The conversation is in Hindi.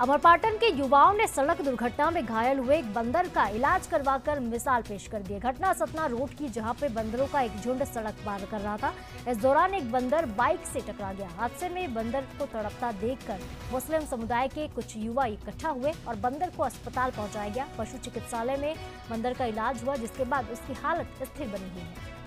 अमरपाटन के युवाओं ने सड़क दुर्घटना में घायल हुए एक बंदर का इलाज करवाकर मिसाल पेश कर दी घटना सतना रोड की, जहाँ पे बंदरों का एक झुंड सड़क पार कर रहा था। इस दौरान एक बंदर बाइक से टकरा गया। हादसे में बंदर को तड़पता देखकर मुस्लिम समुदाय के कुछ युवा इकट्ठा हुए और बंदर को अस्पताल पहुँचाया गया। पशु चिकित्सालय में बंदर का इलाज हुआ, जिसके बाद उसकी हालत स्थिर बनी हुई है।